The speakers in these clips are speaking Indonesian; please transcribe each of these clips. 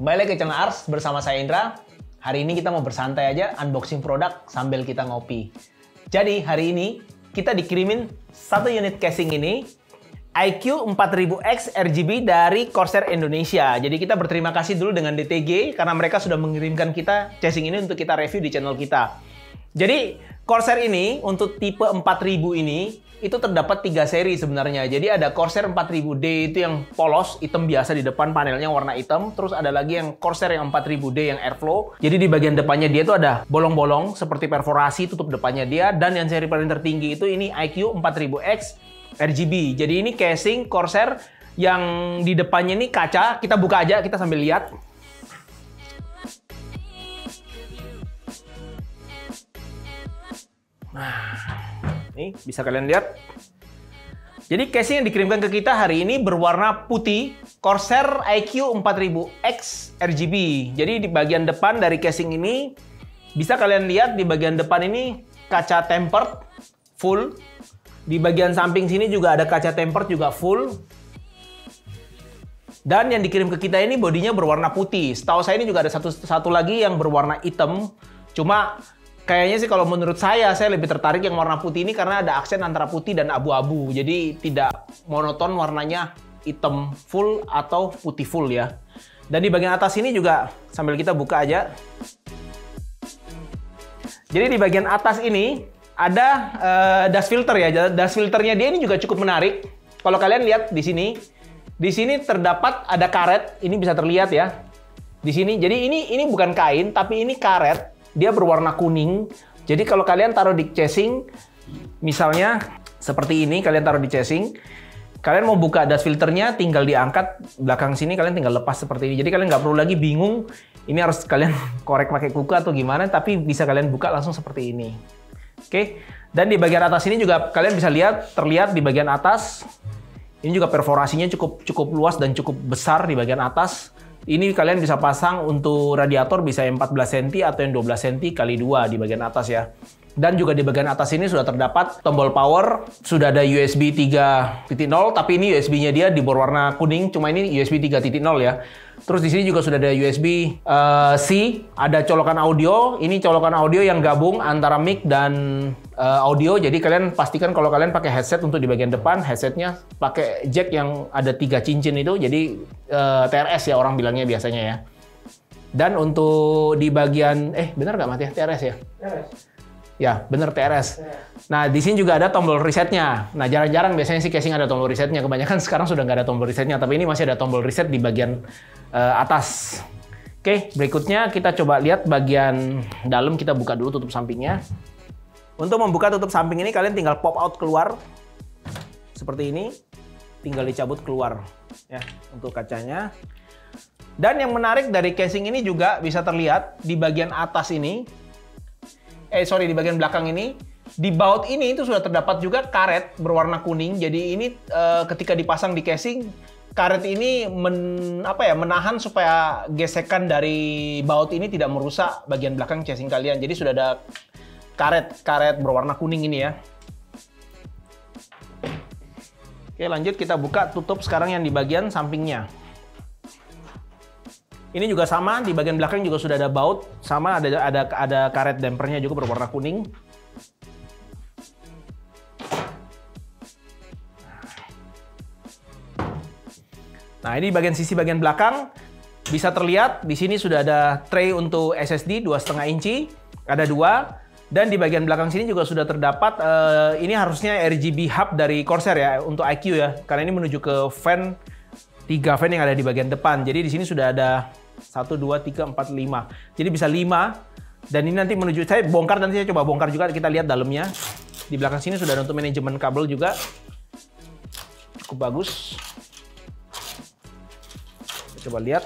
Kembali lagi ke channel Ars bersama saya Indra. Hari ini kita mau bersantai aja unboxing produk sambil kita ngopi. Jadi hari ini kita dikirimin satu unit casing ini IQ 4000X RGB dari Corsair Indonesia. Jadi kita berterima kasih dulu dengan DTG karena mereka sudah mengirimkan kita casing ini untuk kita review di channel kita. Jadi Corsair ini untuk tipe 4000 ini itu terdapat tiga seri sebenarnya. Jadi ada Corsair 4000D itu yang polos, hitam biasa di depan panelnya warna hitam. Terus ada lagi yang Corsair yang 4000D yang airflow. Jadi di bagian depannya dia itu ada bolong-bolong seperti perforasi tutup depannya dia. Dan yang seri paling tertinggi itu ini IQ 4000X RGB. Jadi ini casing Corsair yang di depannya ini kaca. Kita buka aja, kita sambil lihat. Nah, ini bisa kalian lihat. Jadi casing yang dikirimkan ke kita hari ini berwarna putih Corsair IQ 4000X RGB. Jadi di bagian depan dari casing ini bisa kalian lihat di bagian depan ini kaca tempered full. Di bagian samping sini juga ada kaca tempered juga full. Dan yang dikirim ke kita ini bodinya berwarna putih. Setahu saya ini juga ada satu satu lagi yang berwarna hitam. Cuma Kayaknya sih kalau menurut saya, saya lebih tertarik yang warna putih ini karena ada aksen antara putih dan abu-abu. Jadi tidak monoton warnanya hitam full atau putih full ya. Dan di bagian atas ini juga sambil kita buka aja. Jadi di bagian atas ini ada uh, dust filter ya. Dust filternya dia ini juga cukup menarik. Kalau kalian lihat di sini, di sini terdapat ada karet. Ini bisa terlihat ya. Di sini. Jadi ini ini bukan kain, tapi ini karet dia berwarna kuning. Jadi kalau kalian taruh di casing, misalnya seperti ini, kalian taruh di casing, kalian mau buka dust filternya, tinggal diangkat belakang sini, kalian tinggal lepas seperti ini. Jadi kalian nggak perlu lagi bingung, ini harus kalian korek pakai kuku atau gimana, tapi bisa kalian buka langsung seperti ini. Oke, dan di bagian atas ini juga kalian bisa lihat, terlihat di bagian atas, ini juga perforasinya cukup cukup luas dan cukup besar di bagian atas. Ini kalian bisa pasang untuk radiator bisa yang 14 cm atau yang 12 cm kali 2 di bagian atas ya. Dan juga di bagian atas ini sudah terdapat tombol power, sudah ada USB 3.0, tapi ini USB-nya dia di berwarna kuning, cuma ini USB 3.0 ya. Terus di sini juga sudah ada USB uh, eh, C, ada colokan audio. Ini colokan audio yang gabung antara mic dan uh, audio. Jadi kalian pastikan kalau kalian pakai headset untuk di bagian depan, headsetnya pakai jack yang ada tiga cincin itu. Jadi uh, eh, TRS ya orang bilangnya biasanya ya. Dan untuk di bagian, eh benar nggak Mati ya TRS ya? TRS. Ya, bener TRS. Nah, di sini juga ada tombol resetnya. Nah, jarang-jarang biasanya sih casing ada tombol resetnya. Kebanyakan sekarang sudah nggak ada tombol resetnya, tapi ini masih ada tombol reset di bagian uh, atas. Oke, berikutnya kita coba lihat bagian dalam. Kita buka dulu tutup sampingnya. Untuk membuka tutup samping ini, kalian tinggal pop out keluar. Seperti ini. Tinggal dicabut keluar. ya Untuk kacanya. Dan yang menarik dari casing ini juga bisa terlihat di bagian atas ini eh sorry di bagian belakang ini di baut ini itu sudah terdapat juga karet berwarna kuning. Jadi ini uh, ketika dipasang di casing karet ini men, apa ya menahan supaya gesekan dari baut ini tidak merusak bagian belakang casing kalian. Jadi sudah ada karet karet berwarna kuning ini ya. Oke lanjut kita buka tutup sekarang yang di bagian sampingnya. Ini juga sama, di bagian belakang juga sudah ada baut, sama ada ada ada karet dampernya juga berwarna kuning. Nah, ini bagian sisi bagian belakang bisa terlihat di sini sudah ada tray untuk SSD 2,5 inci, ada dua. Dan di bagian belakang sini juga sudah terdapat uh, ini harusnya RGB hub dari Corsair ya untuk IQ ya, karena ini menuju ke fan tiga fan yang ada di bagian depan. Jadi di sini sudah ada satu, dua, tiga, empat, lima. Jadi bisa lima. Dan ini nanti menuju saya bongkar nanti saya coba bongkar juga kita lihat dalamnya. Di belakang sini sudah ada untuk manajemen kabel juga. Cukup bagus. Kita coba lihat.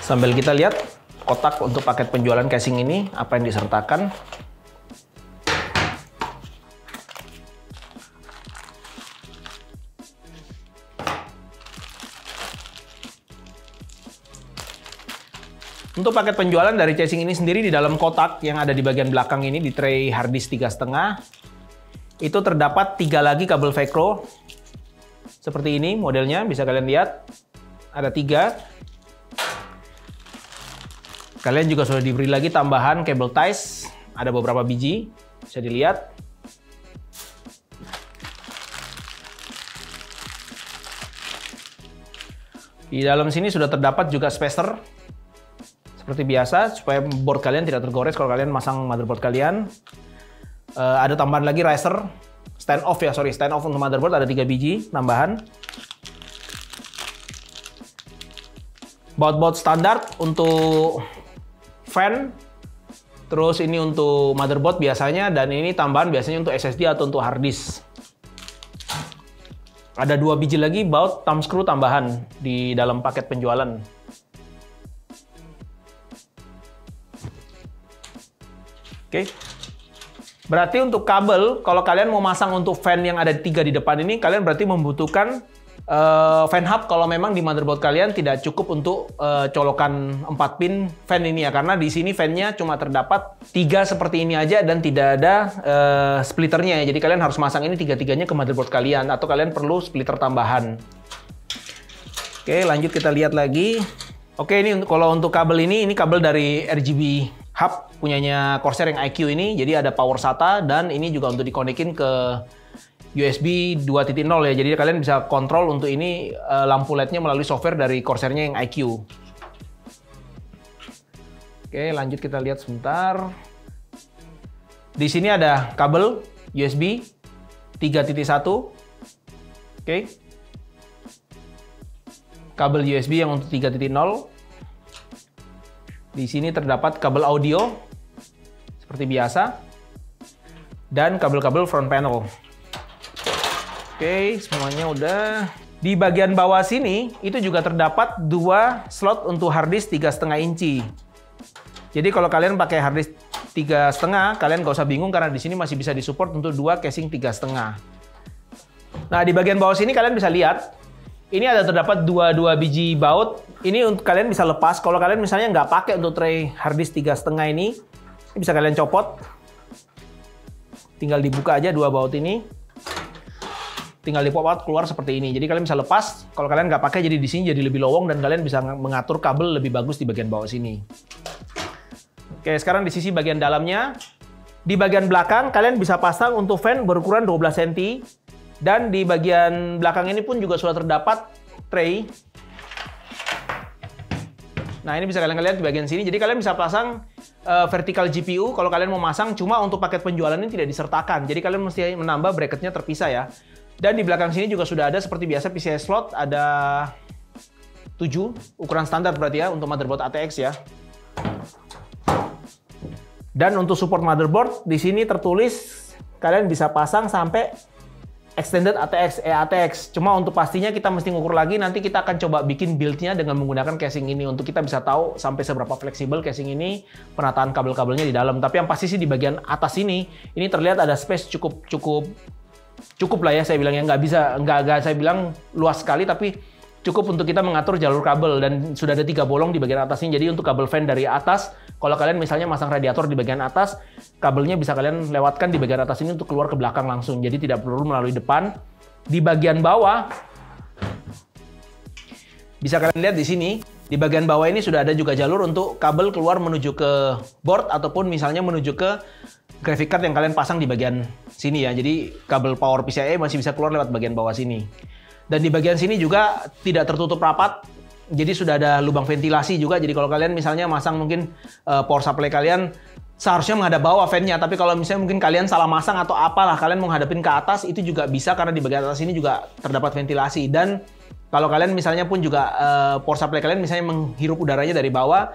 Sambil kita lihat kotak untuk paket penjualan casing ini apa yang disertakan. Untuk paket penjualan dari casing ini sendiri di dalam kotak yang ada di bagian belakang ini di tray harddisk tiga setengah itu terdapat tiga lagi kabel Velcro seperti ini modelnya bisa kalian lihat. Ada tiga. Kalian juga sudah diberi lagi tambahan cable ties, ada beberapa biji, bisa dilihat. Di dalam sini sudah terdapat juga spacer seperti biasa supaya board kalian tidak tergores kalau kalian masang motherboard kalian. Uh, ada tambahan lagi riser stand off ya, sorry stand off untuk motherboard ada 3 biji tambahan. Baut-baut standar untuk fan. Terus ini untuk motherboard biasanya dan ini tambahan biasanya untuk SSD atau untuk hard disk. Ada dua biji lagi baut thumb screw tambahan di dalam paket penjualan. Oke. Berarti untuk kabel, kalau kalian mau masang untuk fan yang ada tiga di depan ini, kalian berarti membutuhkan uh, fan hub. Kalau memang di motherboard kalian tidak cukup untuk uh, colokan 4 pin fan ini ya. Karena di sini fan-nya cuma terdapat tiga seperti ini aja dan tidak ada uh, splitternya ya. Jadi kalian harus masang ini tiga-tiganya ke motherboard kalian atau kalian perlu splitter tambahan. Oke lanjut kita lihat lagi. Oke ini kalau untuk kabel ini ini kabel dari RGB hub punyanya Corsair yang IQ ini jadi ada power SATA dan ini juga untuk dikonekin ke USB 2.0 ya. Jadi kalian bisa kontrol untuk ini uh, lampu LED-nya melalui software dari Corsair-nya yang IQ. Oke, lanjut kita lihat sebentar. Di sini ada kabel USB 3.1. Oke. Kabel USB yang untuk 3.0. Di sini terdapat kabel audio seperti biasa dan kabel-kabel front panel. Oke, semuanya udah. Di bagian bawah sini, itu juga terdapat dua slot untuk hard disk 3,5 inci. Jadi kalau kalian pakai hard disk 3,5, kalian gak usah bingung karena di sini masih bisa disupport untuk dua casing 3,5. Nah, di bagian bawah sini kalian bisa lihat, ini ada terdapat dua-dua biji baut. Ini untuk kalian bisa lepas. Kalau kalian misalnya nggak pakai untuk tray hard disk 3,5 ini, bisa kalian copot. Tinggal dibuka aja dua baut ini tinggal di pop out keluar seperti ini. Jadi kalian bisa lepas. Kalau kalian nggak pakai jadi di sini jadi lebih lowong dan kalian bisa mengatur kabel lebih bagus di bagian bawah sini. Oke, sekarang di sisi bagian dalamnya. Di bagian belakang kalian bisa pasang untuk fan berukuran 12 cm dan di bagian belakang ini pun juga sudah terdapat tray. Nah, ini bisa kalian lihat di bagian sini. Jadi kalian bisa pasang uh, vertical GPU kalau kalian mau masang cuma untuk paket penjualan ini tidak disertakan. Jadi kalian mesti menambah bracketnya terpisah ya. Dan di belakang sini juga sudah ada seperti biasa PCI slot, ada 7 ukuran standar berarti ya untuk motherboard ATX ya. Dan untuk support motherboard di sini tertulis kalian bisa pasang sampai extended ATX, EATX. Cuma untuk pastinya kita mesti ngukur lagi, nanti kita akan coba bikin build-nya dengan menggunakan casing ini untuk kita bisa tahu sampai seberapa fleksibel casing ini, penataan kabel-kabelnya di dalam. Tapi yang pasti sih di bagian atas ini, ini terlihat ada space cukup cukup cukup lah ya saya bilang ya nggak bisa nggak nggak saya bilang luas sekali tapi cukup untuk kita mengatur jalur kabel dan sudah ada tiga bolong di bagian atasnya jadi untuk kabel fan dari atas kalau kalian misalnya masang radiator di bagian atas kabelnya bisa kalian lewatkan di bagian atas ini untuk keluar ke belakang langsung jadi tidak perlu melalui depan di bagian bawah bisa kalian lihat di sini di bagian bawah ini sudah ada juga jalur untuk kabel keluar menuju ke board ataupun misalnya menuju ke graphic card yang kalian pasang di bagian sini ya. Jadi kabel power PCIe masih bisa keluar lewat bagian bawah sini. Dan di bagian sini juga tidak tertutup rapat. Jadi sudah ada lubang ventilasi juga. Jadi kalau kalian misalnya masang mungkin uh, power supply kalian seharusnya menghadap bawah fan-nya, tapi kalau misalnya mungkin kalian salah masang atau apalah kalian menghadapin ke atas itu juga bisa karena di bagian atas ini juga terdapat ventilasi dan kalau kalian misalnya pun juga uh, power supply kalian misalnya menghirup udaranya dari bawah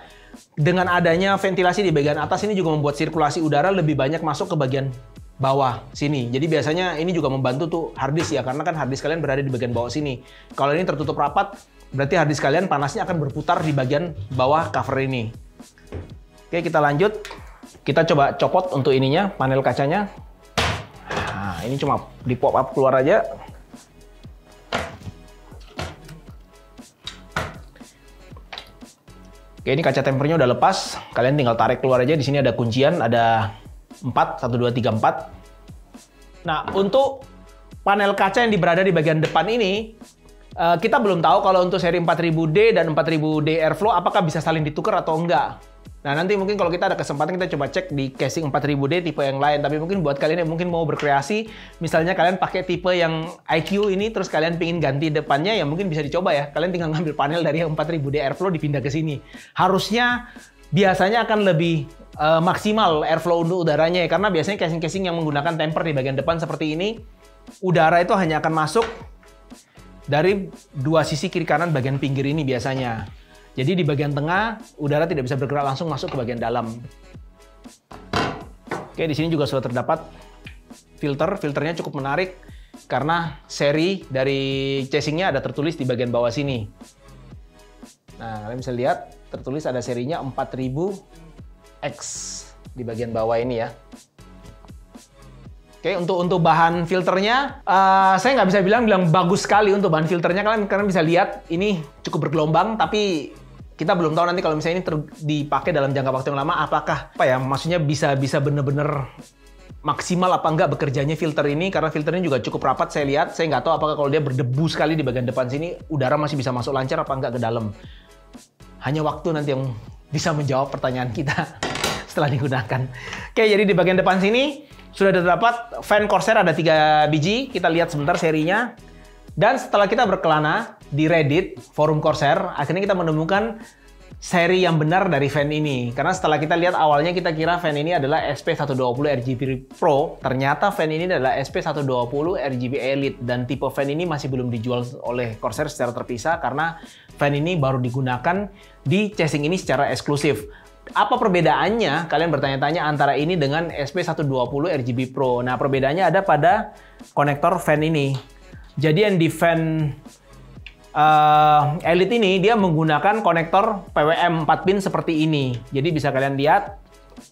dengan adanya ventilasi di bagian atas ini juga membuat sirkulasi udara lebih banyak masuk ke bagian bawah sini. Jadi biasanya ini juga membantu tuh harddisk ya karena kan harddisk kalian berada di bagian bawah sini. Kalau ini tertutup rapat, berarti harddisk kalian panasnya akan berputar di bagian bawah cover ini. Oke, kita lanjut. Kita coba copot untuk ininya, panel kacanya. Nah, ini cuma di pop up keluar aja. Oke, ini kaca tempernya udah lepas. Kalian tinggal tarik keluar aja. Di sini ada kuncian, ada 4, 1, 2, 3, 4. Nah, untuk panel kaca yang berada di bagian depan ini, eh, kita belum tahu kalau untuk seri 4000D dan 4000D Airflow apakah bisa saling ditukar atau enggak. Nah, nanti mungkin kalau kita ada kesempatan kita coba cek di casing 4000D tipe yang lain. Tapi mungkin buat kalian yang mungkin mau berkreasi, misalnya kalian pakai tipe yang IQ ini, terus kalian pingin ganti depannya, ya mungkin bisa dicoba ya. Kalian tinggal ngambil panel dari yang 4000D Airflow dipindah ke sini. Harusnya biasanya akan lebih uh, maksimal airflow untuk udaranya ya. Karena biasanya casing-casing yang menggunakan temper di bagian depan seperti ini, udara itu hanya akan masuk dari dua sisi kiri kanan bagian pinggir ini biasanya. Jadi di bagian tengah udara tidak bisa bergerak langsung masuk ke bagian dalam. Oke, di sini juga sudah terdapat filter. Filternya cukup menarik karena seri dari casingnya ada tertulis di bagian bawah sini. Nah, kalian bisa lihat tertulis ada serinya 4000X di bagian bawah ini ya. Oke, untuk untuk bahan filternya, uh, saya nggak bisa bilang bilang bagus sekali untuk bahan filternya. Kalian kalian bisa lihat ini cukup bergelombang, tapi kita belum tahu nanti kalau misalnya ini dipakai dalam jangka waktu yang lama, apakah apa ya? Maksudnya bisa bisa bener-bener maksimal apa enggak bekerjanya filter ini karena filternya juga cukup rapat saya lihat saya nggak tahu apakah kalau dia berdebu sekali di bagian depan sini udara masih bisa masuk lancar apa enggak ke dalam hanya waktu nanti yang bisa menjawab pertanyaan kita setelah digunakan oke jadi di bagian depan sini sudah terdapat fan Corsair ada tiga biji. Kita lihat sebentar serinya. Dan setelah kita berkelana di Reddit, forum Corsair, akhirnya kita menemukan seri yang benar dari fan ini. Karena setelah kita lihat awalnya kita kira fan ini adalah SP120 RGB Pro, ternyata fan ini adalah SP120 RGB Elite dan tipe fan ini masih belum dijual oleh Corsair secara terpisah karena fan ini baru digunakan di casing ini secara eksklusif. Apa perbedaannya? Kalian bertanya-tanya antara ini dengan SP120 RGB Pro. Nah, perbedaannya ada pada konektor fan ini. Jadi yang di fan uh, Elite ini dia menggunakan konektor PWM 4 pin seperti ini. Jadi bisa kalian lihat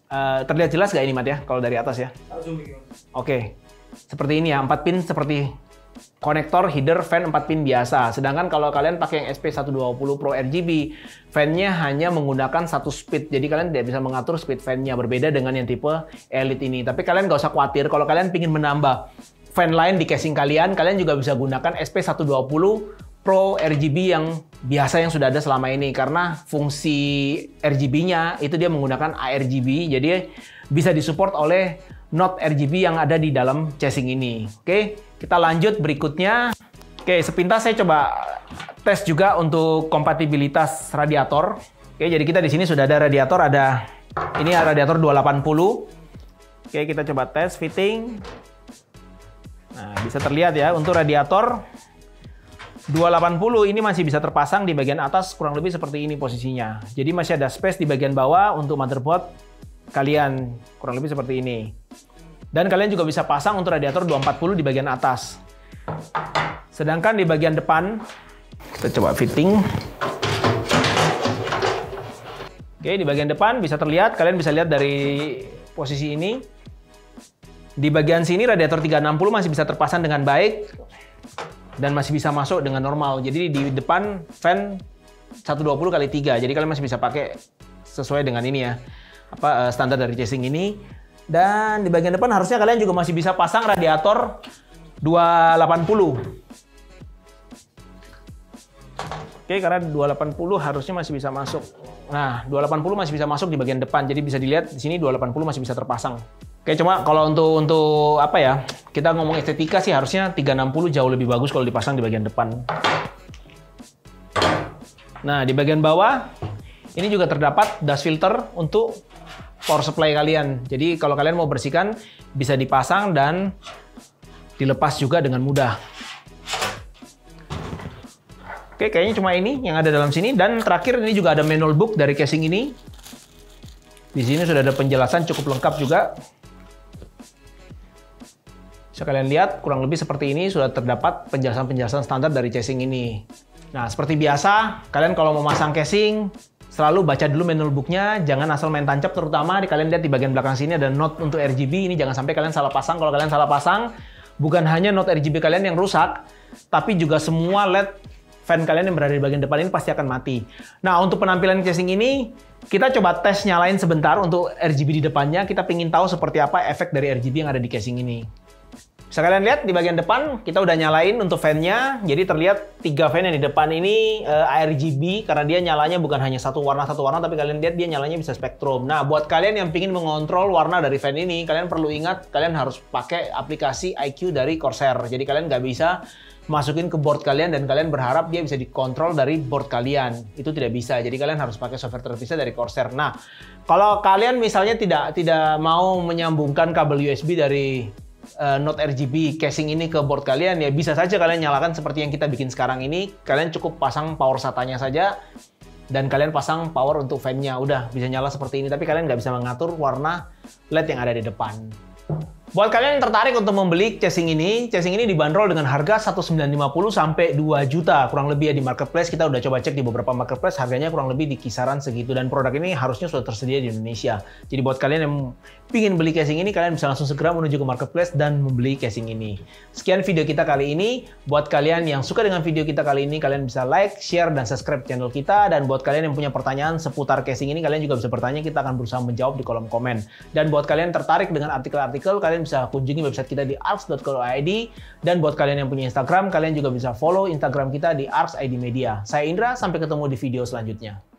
uh, terlihat jelas gak ini Mat ya kalau dari atas ya? Oke. Okay. Seperti ini ya, 4 pin seperti konektor header fan 4 pin biasa. Sedangkan kalau kalian pakai yang SP120 Pro RGB, fan-nya hanya menggunakan satu speed. Jadi kalian tidak bisa mengatur speed fan-nya berbeda dengan yang tipe Elite ini. Tapi kalian nggak usah khawatir kalau kalian ingin menambah fan lain di casing kalian, kalian juga bisa gunakan SP120 Pro RGB yang biasa yang sudah ada selama ini karena fungsi RGB-nya itu dia menggunakan ARGB jadi bisa disupport oleh not RGB yang ada di dalam casing ini. Oke. Kita lanjut berikutnya. Oke, sepintas saya coba tes juga untuk kompatibilitas radiator. Oke, jadi kita di sini sudah ada radiator, ada ini radiator 280. Oke, kita coba tes fitting. Nah, bisa terlihat ya untuk radiator 280 ini masih bisa terpasang di bagian atas kurang lebih seperti ini posisinya. Jadi masih ada space di bagian bawah untuk motherboard kalian kurang lebih seperti ini. Dan kalian juga bisa pasang untuk radiator 240 di bagian atas. Sedangkan di bagian depan, kita coba fitting. Oke, di bagian depan bisa terlihat, kalian bisa lihat dari posisi ini. Di bagian sini radiator 360 masih bisa terpasang dengan baik dan masih bisa masuk dengan normal. Jadi di depan fan 120 kali 3. Jadi kalian masih bisa pakai sesuai dengan ini ya. Apa eh, standar dari casing ini dan di bagian depan harusnya kalian juga masih bisa pasang radiator 280. Oke, karena 280 harusnya masih bisa masuk. Nah, 280 masih bisa masuk di bagian depan. Jadi bisa dilihat di sini 280 masih bisa terpasang. Oke, cuma kalau untuk untuk apa ya? Kita ngomong estetika sih harusnya 360 jauh lebih bagus kalau dipasang di bagian depan. Nah, di bagian bawah ini juga terdapat dust filter untuk power supply kalian. Jadi kalau kalian mau bersihkan bisa dipasang dan dilepas juga dengan mudah. Oke, kayaknya cuma ini yang ada dalam sini dan terakhir ini juga ada manual book dari casing ini. Di sini sudah ada penjelasan cukup lengkap juga. Bisa kalian lihat kurang lebih seperti ini sudah terdapat penjelasan-penjelasan standar dari casing ini. Nah, seperti biasa, kalian kalau mau masang casing, selalu baca dulu manual booknya, jangan asal main tancap terutama di kalian lihat di bagian belakang sini ada note untuk RGB ini jangan sampai kalian salah pasang. Kalau kalian salah pasang, bukan hanya note RGB kalian yang rusak, tapi juga semua LED fan kalian yang berada di bagian depan ini pasti akan mati. Nah, untuk penampilan casing ini, kita coba tes nyalain sebentar untuk RGB di depannya. Kita ingin tahu seperti apa efek dari RGB yang ada di casing ini. Bisa kalian lihat di bagian depan kita udah nyalain untuk fan-nya. Jadi terlihat tiga fan yang di depan ini uh, eh, RGB karena dia nyalanya bukan hanya satu warna satu warna tapi kalian lihat dia nyalanya bisa spektrum. Nah, buat kalian yang ingin mengontrol warna dari fan ini, kalian perlu ingat kalian harus pakai aplikasi IQ dari Corsair. Jadi kalian nggak bisa masukin ke board kalian dan kalian berharap dia bisa dikontrol dari board kalian. Itu tidak bisa. Jadi kalian harus pakai software terpisah dari Corsair. Nah, kalau kalian misalnya tidak tidak mau menyambungkan kabel USB dari uh, Note RGB casing ini ke board kalian ya bisa saja kalian nyalakan seperti yang kita bikin sekarang ini. Kalian cukup pasang power SATA-nya saja dan kalian pasang power untuk fan-nya. Udah bisa nyala seperti ini tapi kalian nggak bisa mengatur warna LED yang ada di depan. Buat kalian yang tertarik untuk membeli casing ini, casing ini dibanderol dengan harga 1950 sampai 2 juta. Kurang lebih ya di marketplace, kita udah coba cek di beberapa marketplace, harganya kurang lebih di kisaran segitu. Dan produk ini harusnya sudah tersedia di Indonesia. Jadi buat kalian yang ingin beli casing ini, kalian bisa langsung segera menuju ke marketplace dan membeli casing ini. Sekian video kita kali ini. Buat kalian yang suka dengan video kita kali ini, kalian bisa like, share, dan subscribe channel kita. Dan buat kalian yang punya pertanyaan seputar casing ini, kalian juga bisa bertanya, kita akan berusaha menjawab di kolom komen. Dan buat kalian tertarik dengan artikel-artikel, kalian kalian bisa kunjungi website kita di arts.co.id dan buat kalian yang punya Instagram, kalian juga bisa follow Instagram kita di arts.id media. Saya Indra, sampai ketemu di video selanjutnya.